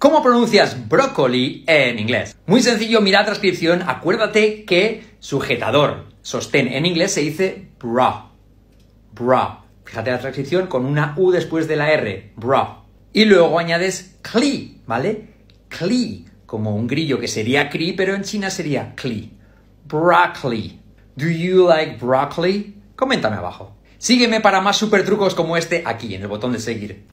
¿Cómo pronuncias brócoli en inglés? Muy sencillo, mira la transcripción, acuérdate que sujetador, sostén en inglés se dice bra. Bra. Fíjate la transcripción con una U después de la R, bra. Y luego añades cli, ¿vale? Cli, como un grillo que sería cri, pero en China sería cli. Broccoli. Do you like broccoli? Coméntame abajo. Sígueme para más super trucos como este aquí en el botón de seguir.